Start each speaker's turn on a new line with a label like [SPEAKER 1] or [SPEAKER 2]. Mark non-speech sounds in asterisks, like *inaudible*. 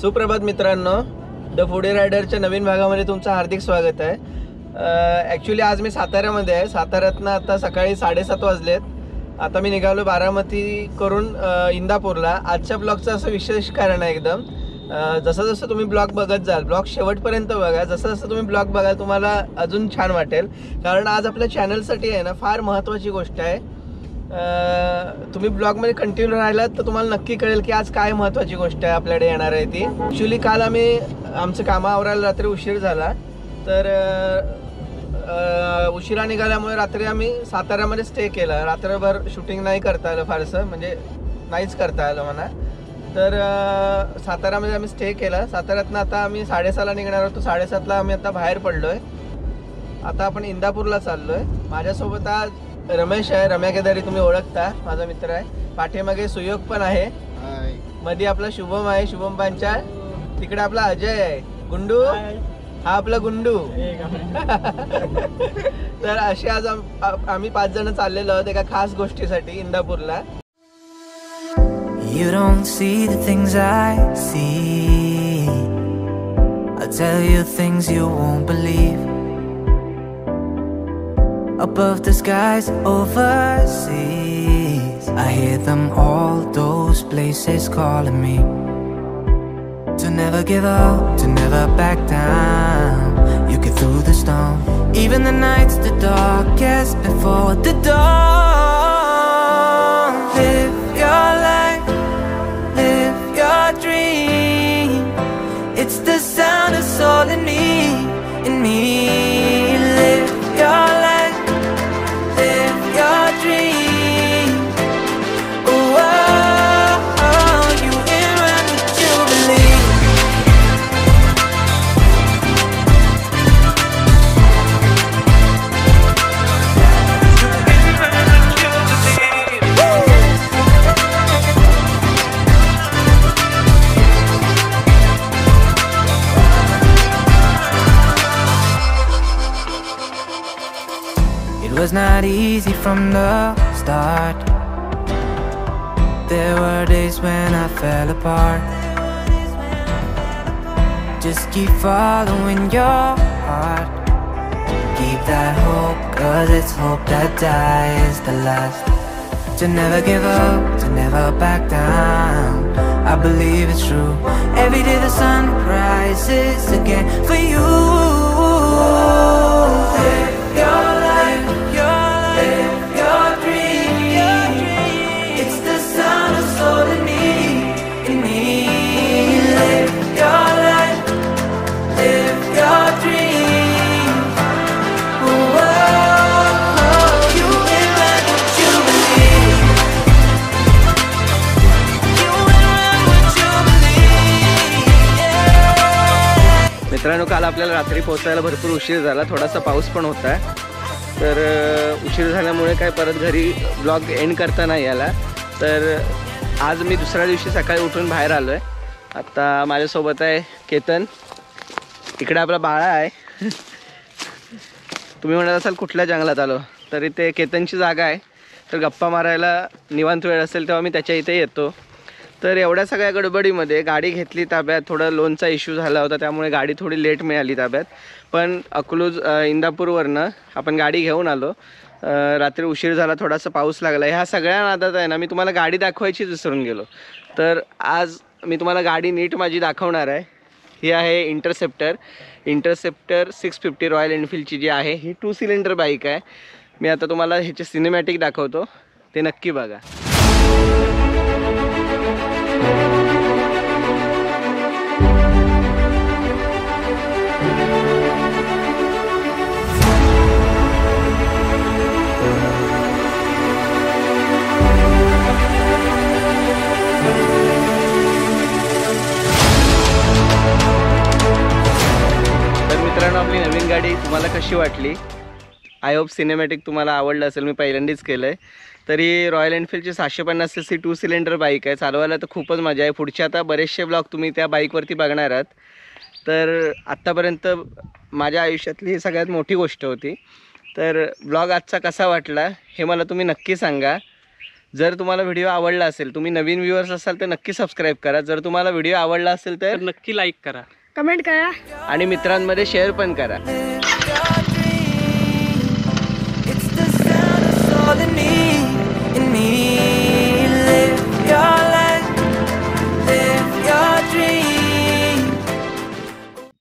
[SPEAKER 1] सुप्रभात मित्रांनो. द फुडे रायडरच्या नवीन भागामध्ये तुमचं हार्दिक स्वागत आहे. ॲक्च्युली आज मी साताऱ्यामध्ये आहे. साताऱ्यातनं आता सकाळी साडेसात वाजलेत. आता मी निघालो बारामती करून इंदापूरला. आजच्या ब्लॉगचं असं विशेष कारण आहे एकदम. जसं जसं तुम्ही ब्लॉग बघत जाल ब्लॉग शेवटपर्यंत बघा. जसं जसं तुम्ही ब्लॉग बघाल तुम्हाला अजून छान वाटेल. कारण आज आपल्या चॅनलसाठी आहे ना फार महत्त्वाची गोष्ट आहे. तुम्ही ब्लॉगमध्ये कंटिन्यू राहिलात तर तुम्हाला नक्की कळेल की आज काय महत्त्वाची गोष्ट आहे आपल्याकडे येणार आहे ती. ॲक्च्युली काल आम्ही आमचं कामं आवरायला रात्री उशीर झाला. तर उशिरा निघाल्यामुळे रात्री आम्ही साताऱ्यामध्ये स्टे केला. रात्रभर शूटिंग नाही करता आलं फारसं म्हणजे नाहीच करता आलं म्हणा. तर साताऱ्यामध्ये आम्ही स्टे केला. साताऱ्यातनं आता आम्ही साडेसहाला निघणार होतो साडेसातला आम्ही आता बाहेर पडलो आहे आता आपण इंदापूरला चाललो आहे माझ्यासोबत आज रमेश आहे रम्या केदारी तुम्ही ओळखता माझा मित्र आहे. पाठीमागे सुयोग पण आहे. मध्ये आपला शुभम आहे शुभम पांचाळ. तिकडे आपला अजय आहे. गुंडू? हा आपला गुंडू. *laughs* तर असे आज आम्ही पाच जण चाललेलो आहोत एका खास गोष्टीसाठी इंदापूरला.
[SPEAKER 2] You don't see the things I see. I'll tell you things you won't believe. Above the skies overseas, I hear them all, those places calling me. To never give up, to never back down. You get through the storm. Even the nights the darkest before the dawn. Was not easy from the start. There were days when I fell apart. Just keep following your heart. Keep that hope, cause it's hope that dies the last. To never give up, to never back down. I believe it's true. Every day the sun rises again for you.
[SPEAKER 1] मित्रांनो काल आपल्याला रात्री पोहोचायला भरपूर उशीर झाला. थोडासा पाऊस पण होता. तर उशीर झाल्यामुळे काय परत घरी ब्लॉग एंड करता नाही आला. तर आज मी दुसऱ्या दिवशी सकाळी उठून बाहेर आलो आहे आत्ता माझ्यासोबत आहे केतन. इकडे आपला बाळा आहे. *laughs* तुम्ही म्हणत असाल कुठल्या जंगलात आलो? तर इथे केतनची जागा आहे. तर गप्पा मारायला निवांत वेळ असेल तेव्हा मी त्याच्या इथे येतो. तर एवढ्या सगळ्या गडबडीमध्ये गाडी घेतली ताब्यात. थोडा लोनचा इश्यू झाला होता त्यामुळे गाडी थोडी लेट मिळाली ताब्यात. पण अकलूज इंदापूरवरनं आपण गाडी घेऊन आलो. रात्री उशीर झाला थोडासा पाऊस लागला. ह्या सगळ्या नादात आहे ना मी तुम्हाला गाडी दाखवायचीच विसरून गेलो. तर आज मी तुम्हाला गाडी नीट माझी दाखवणार आहे. ही आहे Interceptor. Interceptor six fifty Royal एनफिल्डची जी आहे ही टू सिलेंडर बाईक आहे. मी आता तुम्हाला ह्याचे सिनेमॅटिक दाखवतो. ते नक्की बघा. गाडी तुम्हाला कशी वाटली? आय होप सिनेमॅटिक तुम्हाला आवडलं असेल मी पहिल्यांदाच केलं आहे रॉयल एनफिल्डची सातशे पन्नास C C two cylinder bike आहे. चालवायला तर खूपच मजा आहे. पुढचे आता बरेचसे ब्लॉग तुम्ही त्या बाईकवरती बघणार आहात. तर आत्तापर्यंत माझ्या आयुष्यातली ही सगळ्यात मोठी गोष्ट होती. तर ब्लॉग आजचा कसा वाटला हे मला तुम्ही नक्की सांगा. जर तुम्हाला व्हिडिओ आवडला असेल तुम्ही नवीन व्ह्युअर्स असाल तर नक्की सबस्क्राईब करा. जर तुम्हाला व्हिडिओ आवडला असेल तर
[SPEAKER 3] नक्की लाईक करा.
[SPEAKER 4] कमेंट करा
[SPEAKER 1] आणि मित्रांमध्ये शेअर पण करा
[SPEAKER 2] in me.